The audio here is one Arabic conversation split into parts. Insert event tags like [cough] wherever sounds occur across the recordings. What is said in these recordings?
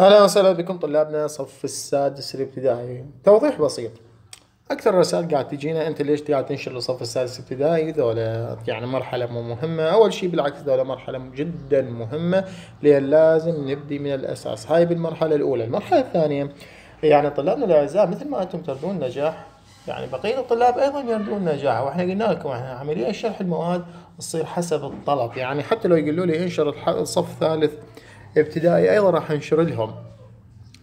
أهلا وسهلا بكم طلابنا صف السادس الابتدائي. توضيح بسيط. أكثر الرسائل قاعد تجينا أنت ليش قاعد تنشر للصف السادس الابتدائي؟ ذولا يعني مرحلة مو مهمة. أول شيء بالعكس ذولا مرحلة جدا مهمة لأن لازم نبدي من الأساس. هاي بالمرحلة الأولى. المرحلة الثانية يعني طلابنا الأعزاء مثل ما أنتم ترجون نجاح يعني بقية الطلاب أيضا يرجون نجاح. وإحنا قلنا لكم إحنا عملية شرح المواد تصير حسب الطلب. يعني حتى لو يقولوا لي انشر الصف الثالث ابتدائي أيضا راح أنشر لهم.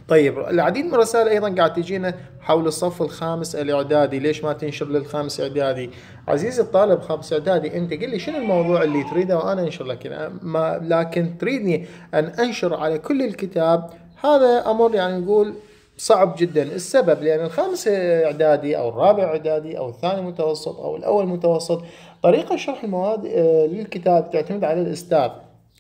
طيب العديد من الرسائل أيضا قاعد تجينا حول الصف الخامس الإعدادي. ليش ما تنشر للخامس إعدادي؟ عزيزي الطالب خامس إعدادي أنت قل لي شنو الموضوع اللي تريده وأنا أنشر لك. ما لكن تريدني أن أنشر على كل الكتاب. هذا أمر يعني نقول صعب جدا. السبب لأن الخامس إعدادي أو الرابع إعدادي أو الثاني متوسط أو الأول متوسط طريقة شرح المواد آه، للكتاب تعتمد على الأستاذ.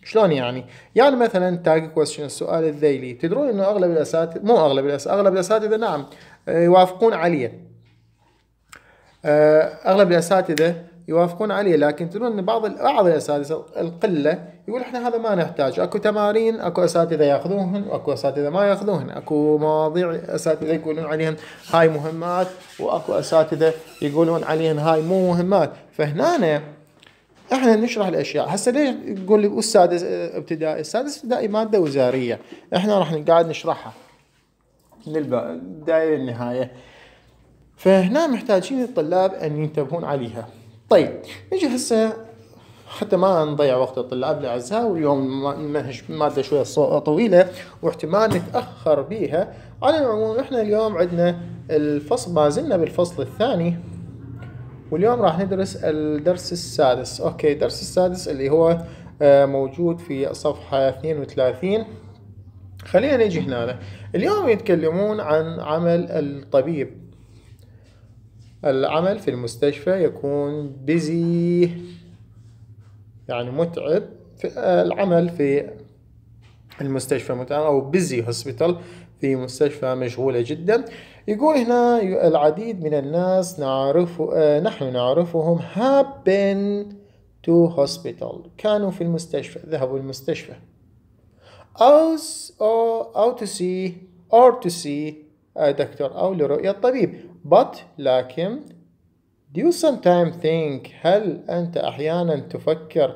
شلون يعني؟ يعني مثلا tag question السؤال الذيلي. تدرون إنه أغلب الأساتذة مو أغلب الاساتذه أغلب الأساتذة نعم آه، يوافقون عليه آه، أغلب الأساتذة يوافقون عليه لكن تدرون إن بعض بعض الأساتذة القلة يقول إحنا هذا ما نحتاج. أكو تمارين أكو أساتذة ياخذوهن واكو أساتذة ما ياخذوهن أكو مواضيع أساتذة يقولون عليهم هاي مهمات وأكو أساتذة يقولون عليهم هاي مو مهمات. فهنا إحنا نشرح الأشياء. هسه ليش تقول لي السادس ابتدائي؟ السادس ابتدائي مادة وزارية. إحنا راح قاعد نشرحها. للبدايه للنهايه فهنا محتاجين الطلاب أن ينتبهون عليها. طيب نجي هسه حتى ما نضيع وقت الطلاب الاعزاء واليوم مادة شوية طويلة واحتمال نتأخر بيها. على العموم إحنا اليوم عندنا الفصل ما زلنا بالفصل الثاني. واليوم راح ندرس الدرس السادس. okay الدرس السادس اللي هو آه، موجود في صفحة 32 خلينا نجي هنا. اليوم يتكلمون عن عمل الطبيب. العمل في المستشفى يكون busy يعني متعب في آه، العمل في المستشفى متعب أو busy hospital في مستشفى مشغولة جدا. يقول هنا العديد من الناس نعرف آه، نحن نعرفهم have been to hospital. كانوا في المستشفى ذهبوا المستشفى. أو أو to see or to see a doctor أو لرؤية الطبيب but لكن do you sometimes think هل أنت أحيانا تفكر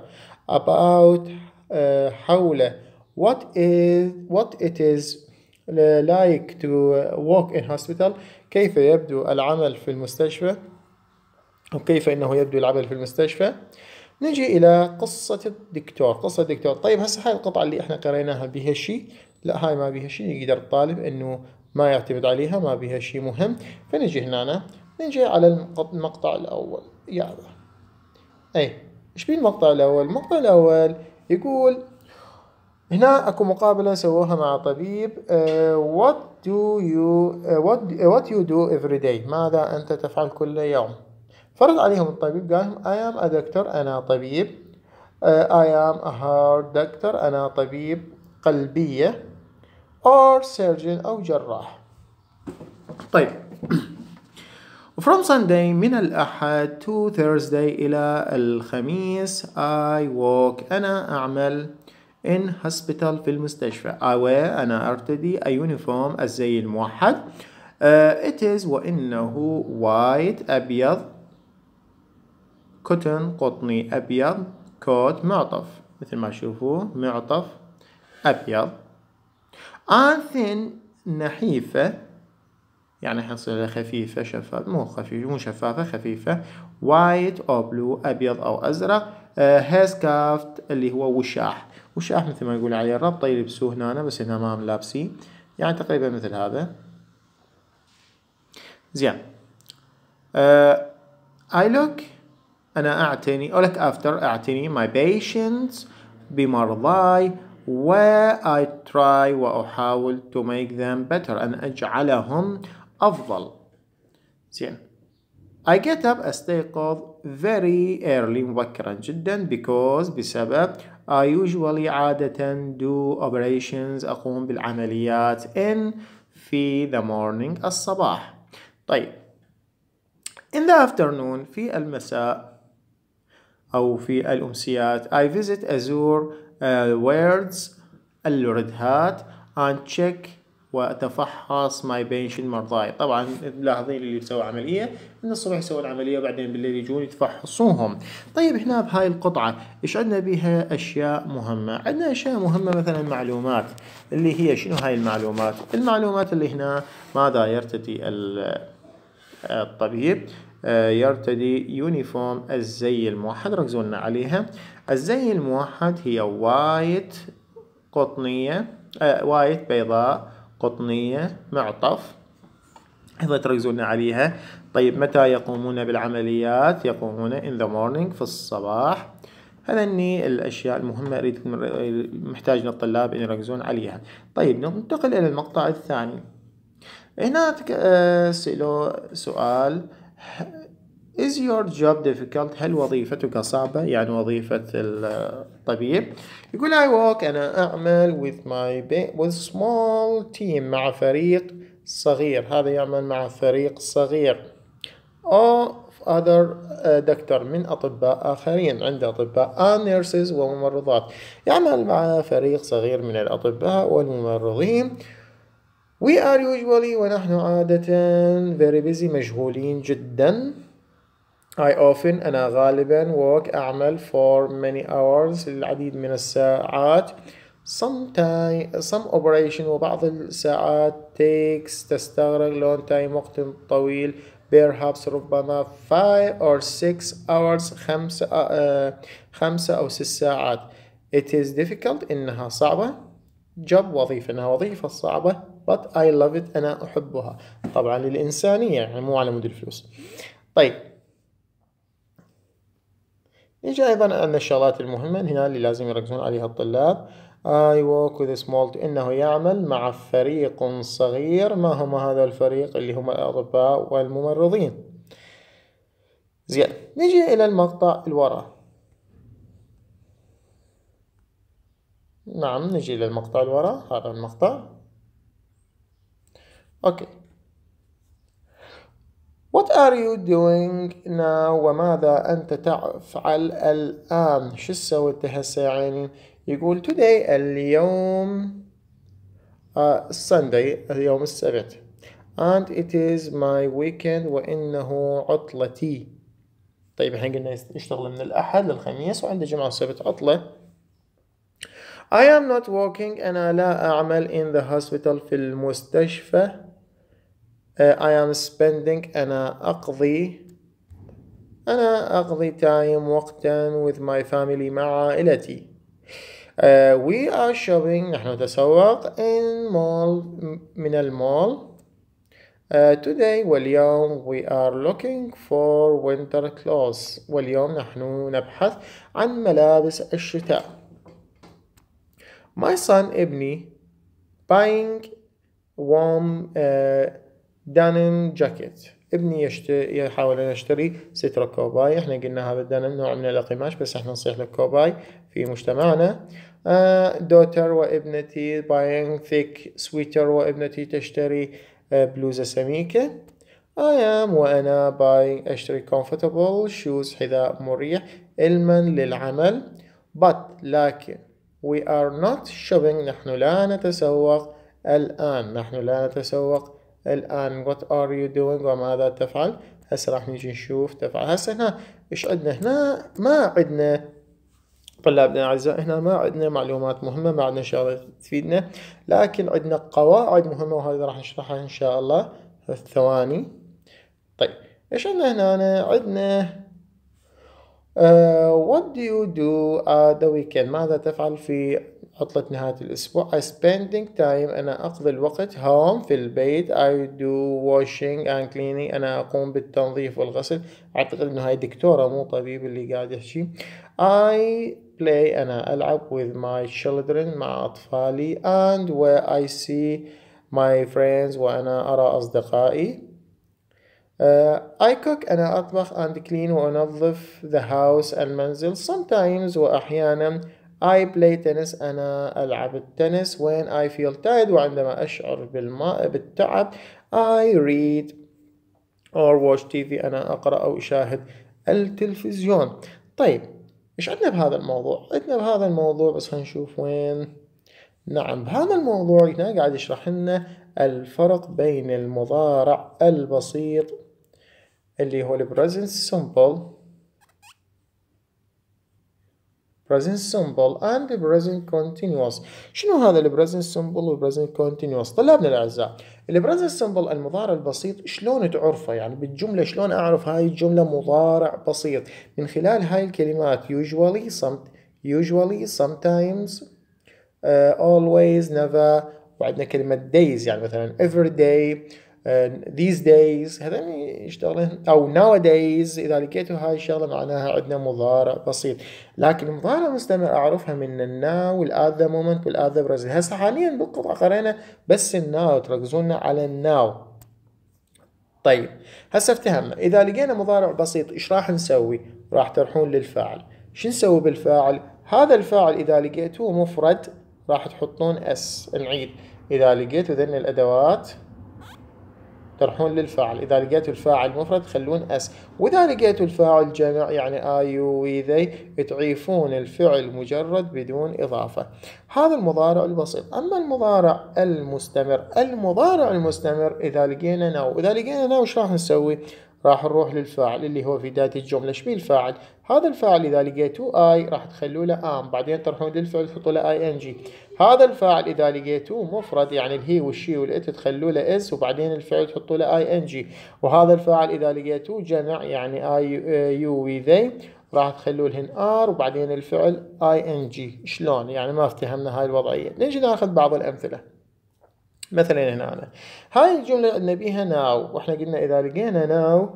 about uh, حول what is what it is like to work in hospital. كيف يبدو العمل في المستشفى؟ وكيف إنه يبدو العمل في المستشفى؟ نجي إلى قصة الدكتور قصة الدكتور. طيب هسه هاي القطعة اللي إحنا قريناها بها شيء لا هاي ما بها شيء يقدر الطالب إنه ما يعتمد عليها ما بها شيء مهم. فنجي هنا نجي على المقطع الأول. يلا اي إيش بيه المقطع الأول؟ المقطع الأول يقول هنا أكو مقابلة سووها مع طبيب uh, what do you uh, what, uh, what you do every day ماذا أنت تفعل كل يوم؟ فرض عليهم الطبيب قال I am a doctor أنا طبيب. uh, I am a heart doctor أنا طبيب قلبية. Or surgeon أو جراح. طيب. [clears throat] From Sunday من الأحد to Thursday إلى الخميس I work أنا أعمل in hospital في المستشفى. I wear أنا أرتدي a uniform الزي الموحد. uh, it is وإنه white أبيض. cotton قطني أبيض. coat معطف. مثل ما تشوفوا معطف أبيض. and thin نحيفة. يعني حصيلة خفيفة شفاف. مو خفيفة مو شفافة خفيفة. white أو blue أبيض أو أزرق. uh, headscarf اللي هو وشاح. وشاح مثل ما يقول عليه؟ الربطة يلبسوه هنا بس هنا ما لابسين. يعني تقريبا مثل هذا. زين. uh, I look أنا أعتني أو لك after أعتني my patients بمرضاي و I try وأحاول to make them better أن أجعلهم أفضل. زين. I get up أستيقظ very early مبكرا جدا because بسبب I usually عادة do operations أقوم بالعمليات in في the morning الصباح طيب in the afternoon في المساء أو في الأمسيات I visit أزور uh, words الردهات and check وأتفحص my patient مرضاي طبعا ملاحظين اللي يسوي عملية من الصبح يسوي العملية وبعدين بالليل يجون يتفحصوهم. طيب هنا بهاي القطعة إيش عندنا بها؟ أشياء مهمة. عندنا أشياء مهمة مثلا معلومات اللي هي شنو هاي المعلومات؟ المعلومات اللي هنا ماذا يرتدي الطبيب؟ آه، يرتدي uniform الزي الموحد ركزوا لنا عليها. الزي الموحد هي white قطنية آه white بيضاء قطنية معطف. أيضا تركزون عليها. طيب متى يقومون بالعمليات؟ يقومون in the morning في الصباح. هذني الأشياء المهمة أريد محتاج من الطلاب أن يركزون عليها. طيب ننتقل إلى المقطع الثاني. هنا آه، سئلوا سؤال Is your job difficult؟ هل وظيفتك صعبة؟ يعني وظيفة الطبيب. يقول I work أنا أعمل with my with small team مع فريق صغير. هذا يعمل مع فريق صغير. Of other دكتور من أطباء آخرين. عند أطباء and nurses وممرضات. يعمل مع فريق صغير من الأطباء والممرضين. We are usually ونحن عادة very busy مشغولين جدا. I often أنا غالبا work أعمل for many hours العديد من الساعات. Time some operation وبعض الساعات takes تستغرق long time وقت طويل. Perhaps ربما 5 or 6 hours خمسة, uh, خمسة أو ست ساعات. It is difficult إنها صعبة. Job وظيفة إنها وظيفة صعبة but I love it أنا أحبها. طبعا للإنسانية يعني مو على مود الفلوس. طيب. نيجي أيضا عندنا الشغلات المهمة هنا اللي لازم يركزون عليها الطلاب. I work with a إنه يعمل مع فريق صغير ما هم هذا الفريق اللي هم الأطباء والممرضين. زين نيجي إلى المقطع الوراء نعم نجي إلى المقطع الوراء هذا المقطع. okay. What are you doing now? وماذا أنت تفعل الآن؟ شو سويت هسه يعني يقول today اليوم uh, Sunday اليوم السبت. And it is my weekend وإنه عطلتي. طيب إحنا قلنا يشتغل من الأحد للخميس وعنده جمعة السبت عطلة. I am not working أنا لا أعمل in the hospital في المستشفى. uh, I am spending أنا أقضي أنا أقضي time وقتا with my family مع عائلتي uh, we are shopping نحن نتسوق in mall من المول uh, today واليوم we are looking for winter clothes واليوم نحن نبحث عن ملابس الشتاء my son ابني buying warm uh, دانم جاكيت ابني يشتري يحاول ان يشتري سترة كوباي إحنا قلنا هذا الدانم نوع من القماش بس إحنا نصيح له كوباي في مجتمعنا. daughter آه، وابنتي buying thick sweater وابنتي تشتري آه، بلوزة سميكة I am وأنا buy أشتري comfortable shoes حذاء مريح علما للعمل. But لكن we are not shopping نحن لا نتسوق. الآن نحن لا نتسوق. الآن what are you doing وماذا تفعل؟ هسه راح نيجي نشوف تفعل. هسه هنا إيش عندنا هنا؟ ما عندنا طلابنا الأعزاء هنا ما عندنا معلومات مهمة ما عندنا شغلة تفيدنا لكن عندنا قواعد مهمة وهذا راح نشرحها إن شاء الله. في الثواني طيب إيش عندنا هنا؟ عندنا uh, what do you do at the weekend ماذا تفعل في عطلة نهاية الأسبوع. I spending time أنا أقضي الوقت home في البيت. I do washing and cleaning. أنا أقوم بالتنظيف والغسل. أعتقد أنه هاي دكتورة مو طبيب اللي قاعد يحكي. I play أنا ألعب with my children مع أطفالي. And where I see my friends وأنا أرى أصدقائي. Uh, I cook أنا أطبخ and clean وأنظف the house المنزل sometimes وأحيانا I play tennis أنا ألعب التنس. When I feel tired وعندما أشعر بالماء بالتعب I read or watch TV أنا أقرأ أو أشاهد التلفزيون. طيب إيش عندنا بهذا الموضوع؟ عندنا بهذا الموضوع بس خلينا نشوف وين. نعم بهذا الموضوع هنا قاعد يشرح لنا الفرق بين المضارع البسيط اللي هو البريزنت سمبل present simple and present continuous شنو هذا ال present simple وال present continuous طلابنا الأعزاء ال present simple المضارع البسيط شلون تعرفه يعني بالجملة شلون أعرف هاي الجملة مضارع بسيط من خلال هاي الكلمات usually some usually sometimes uh, always never وعندنا كلمة days يعني مثلا every day these days هذا يشتغلون. أو nowadays إذا لقيتوا هاي الشغلة معناها عندنا مضارع بسيط. لكن المضارع المستمر أعرفها من ال now وال at the moment وال at the present هسه حاليا بالقطعه قرينا بس ال now تركزون على ال now طيب هسه افتهمنا. إذا لقينا مضارع بسيط إيش راح نسوي؟ راح تروحون للفاعل. شو نسوي بالفاعل؟ هذا الفاعل إذا لقيتوه مفرد راح تحطون s نعيد. إذا لقيتوا ذن الأدوات. تروحون للفاعل. إذا لقيتوا الفاعل مفرد خلون s. وإذا لقيتوا الفاعل جمع يعني I we they تعيفون الفعل مجرد بدون إضافة. هذا المضارع البسيط. أما المضارع المستمر المضارع المستمر إذا لقينا now. إذا لقينا now إيش راح نسوي؟ راح نروح للفاعل اللي هو في بداية الجملة. إيش الفاعل هذا الفاعل إذا لقيتوه I راح تخلوا له am. بعدين تروحون للفعل تحطوا له آي جي. هذا الفاعل إذا لقيتوه مفرد يعني ال he وال she وال it تخلوا له is وبعدين الفعل تحطوا له ing. وهذا الفاعل إذا لقيتوه جمع يعني I you we they راح تخلوا لهن are وبعدين الفعل ing. شلون؟ يعني ما افتهمنا هاي الوضعية. نجي ناخذ بعض الأمثلة. مثلا هنا. أنا. هاي الجملة نبيها now. وإحنا قلنا إذا لقينا now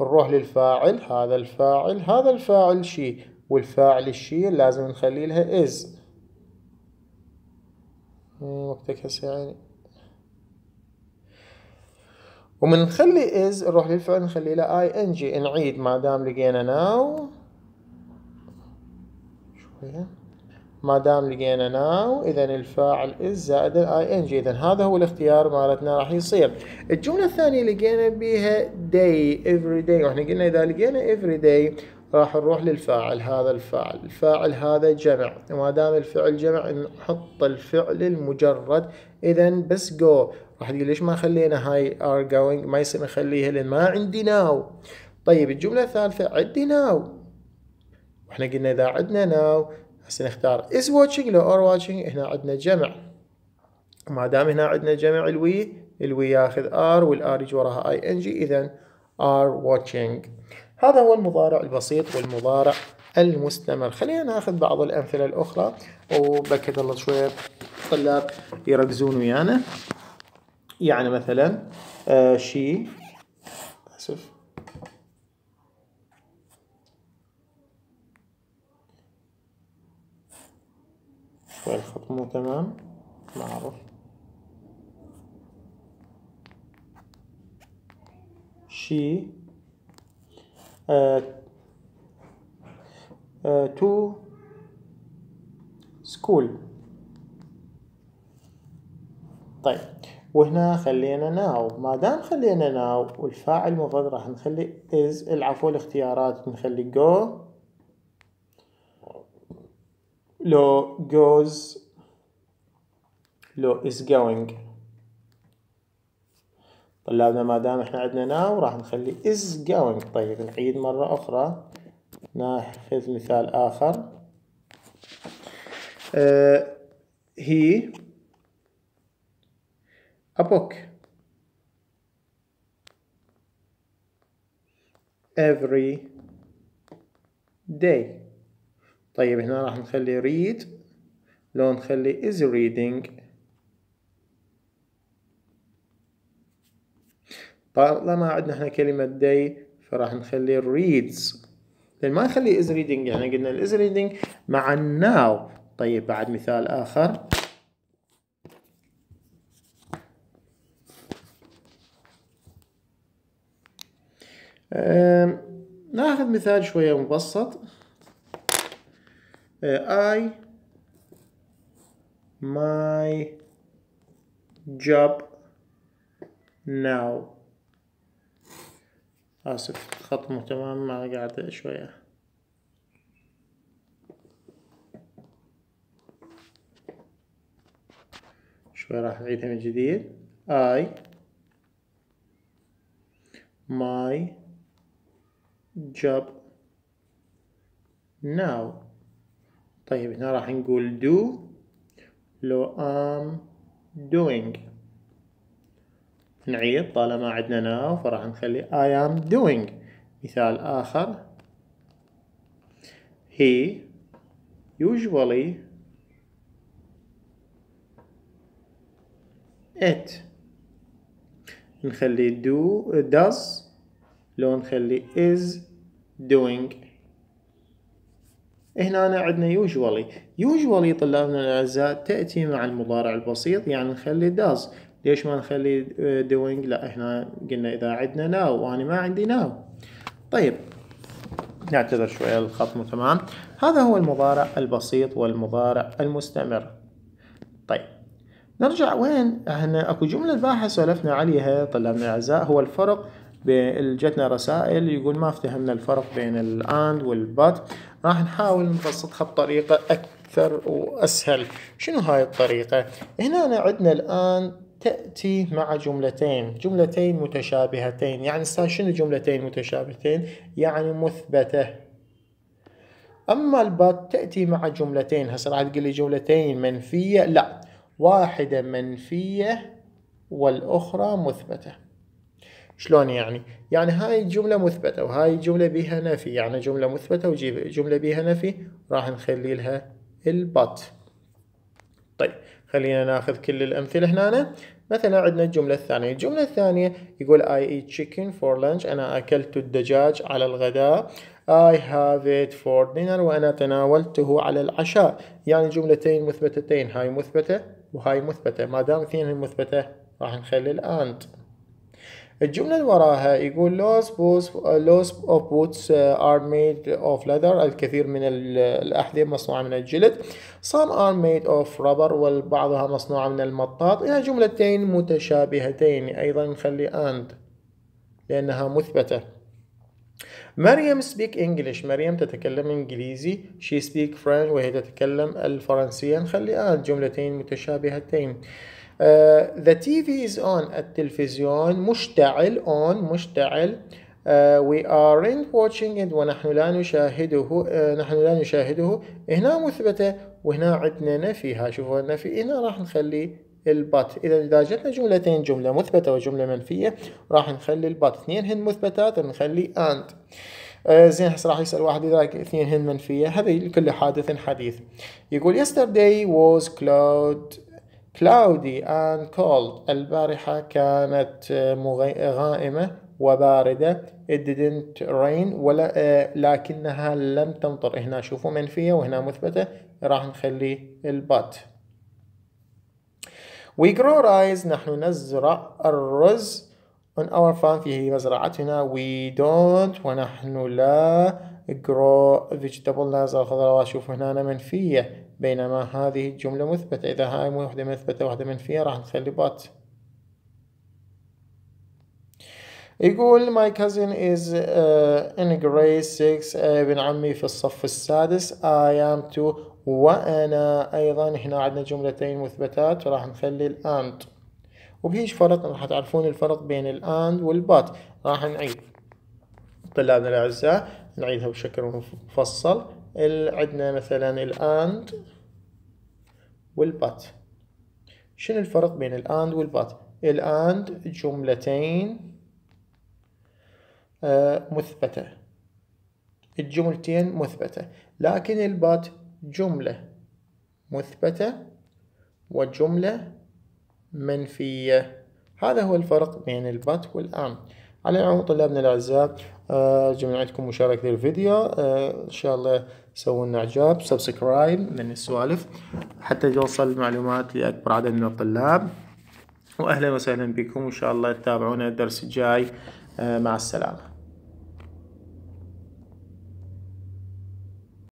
نروح للفاعل هذا الفاعل هذا الفاعل she. والفاعل ال she لازم نخلي لها is وقتك هسه يعني. ومن نخلي is نروح للفعل نخلي له ing نعيد ما دام لقينا now. شوية. ما دام لقينا now اذا الفاعل is زائد ال ing اذا هذا هو الاختيار مالتنا راح يصير. الجملة الثانية لقينا بيها day every day. وإحنا قلنا إذا لقينا every day راح نروح للفاعل هذا الفاعل. الفاعل هذا جمع. وما دام الفعل جمع نحط الفعل المجرد. اذا بس جو راح تقول ليش ما خلينا هاي are going ما يصير نخليها لأن ما عندي now طيب الجملة الثالثة عندي now وإحنا قلنا إذا عندنا now هسه نختار is watching لو are watching هنا عندنا جمع. ما دام هنا عندنا جمع ال we ال we ياخذ are وال are يجي وراها ing اذا are watching. هذا هو المضارع البسيط والمضارع المستمر. خلينا ناخذ بعض الأمثلة الأخرى. وبكد الله شوية طلاب يركزون ويانا. يعني مثلا آه شي آسف. شوي الخط مو تمام. ما أعرف she uh, uh, to school طيب. وهنا خلينا ناو. ما دام خلينا ناو والفاعل مفرد راح نخلي is العفو الاختيارات نخلي go. لو goes لو is going. طلابنا ما دام إحنا عندنا now راح نخلي is going. طيب نعيد مرة أخرى. ناخذ مثال آخر. Uh, he a book. Every day. طيب هنا راح نخلي read. لو نخلي is reading. طالما عندنا إحنا كلمة day فراح نخلي reads. لأن ما نخلي is reading يعني قلنا is reading مع now. طيب بعد مثال آخر. ناخذ مثال شوية مبسط. I my job now. آسف خط مو تمام ما قاعد شوية. شوي راح نعيدها من جديد. I my job now. طيب هنا راح نقول do لو am doing. نعيد طالما عندنا now فراح نخلي I am doing. مثال آخر. He usually it. نخلي do does. لو نخلي is doing هنا عندنا usually. Usually طلابنا الأعزاء تأتي مع المضارع البسيط يعني نخلي does. ليش ما نخلي doing لا إحنا قلنا إذا عندنا now وأنا ما عندي now. طيب نعتذر شوية الخط مو تمام. هذا هو المضارع البسيط والمضارع المستمر. طيب نرجع وين؟ إحنا أكو جملة الباحث سولفنا عليها طلابنا الأعزاء هو الفرق جتنا رسائل يقول ما افتهمنا الفرق بين الاند والبات راح نحاول نبسطها بطريقة أكثر وأسهل. شنو هاي الطريقة؟ هنا عندنا الان تأتي مع جملتين. جملتين متشابهتين. يعني شنو جملتين متشابهتين؟ يعني مثبتة. أما البات تأتي مع جملتين. هسه راح تقول لي جملتين منفية؟ لا. واحدة منفية والأخرى مثبتة. شلون يعني؟ يعني هاي الجملة مثبتة وهاي الجملة بها نفي. يعني جملة مثبتة وجملة بها نفي راح نخلي لها البط طيب خلينا ناخذ كل الأمثلة هنا. مثلا عندنا الجملة الثانية. الجملة الثانية يقول I eat chicken for lunch. أنا أكلت الدجاج على الغداء. I have it for dinner وأنا تناولته على العشاء. يعني جملتين مثبتتين. هاي مثبتة وهاي مثبتة. ما دام اثنين مثبتة راح نخلي الأند الجملة اللي وراها يقول lots boots lots of boots are made of leather. الكثير من الأحذية مصنوعة من الجلد. Some are made of rubber وبعضها مصنوعة من المطاط. هنا جملتين متشابهتين. أيضا نخلي and لأنها مثبتة. مريم speak English. مريم تتكلم إنجليزي. She speak French وهي تتكلم الفرنسية. نخلي and جملتين متشابهتين. The TV is on. التلفزيون مشتعل on مشتعل. uh, we aren't watching it ونحن لا نشاهده uh, نحن لا نشاهده. هنا مثبتة وهنا عندنا نفي ها شوفوا النفي هنا راح نخلي البات إذا إذا جتنا جملتين جملة مثبتة وجملة منفية راح نخلي البات اثنين هن مثبتات نخلي آه زين هسه راح يسأل واحد إذا اثنين هن منفية. هذه لكل حادث حديث. يقول yesterday was cloud cloudy and cold. البارحة كانت غائمة وباردة. It didn't rain ولا آه لكنها لم تمطر. هنا شوفوا منفية وهنا مثبتة. راح نخلي البات We grow rice. نحن نزرع الرز. On our farm في مزرعتنا. We don't. ونحن لا grow vegetable نزرع الخضروات شوف هنا منفية بينما هذه الجملة مثبتة. إذا هاي واحدة مثبتة واحدة منفية راح نخلي بات يقول my cousin is uh, in grade 6 uh, ابن عمي في الصف السادس. I am too وأنا أيضا. هنا عندنا جملتين مثبتات راح نخلي الأند وبهيج فرق؟ راح تعرفون الفرق بين الأند والبات راح نعيد. طلابنا الأعزاء نعيدها بشكل مفصل. عندنا مثلا الأند والبات شنو الفرق بين الأند والبات الأند جملتين مثبتة. الجملتين مثبتة. لكن ال but جملة مثبتة وجملة منفية. هذا هو الفرق بين ال but وال and على العموم طلابنا الأعزاء. أرجو عندكم مشاركة الفيديو. إن شاء الله سووا لنا إعجاب. subscribe من السوالف حتى توصل المعلومات لأكبر عدد من الطلاب. وأهلا وسهلا بكم. وإن شاء الله تتابعونا الدرس الجاي. مع السلامة.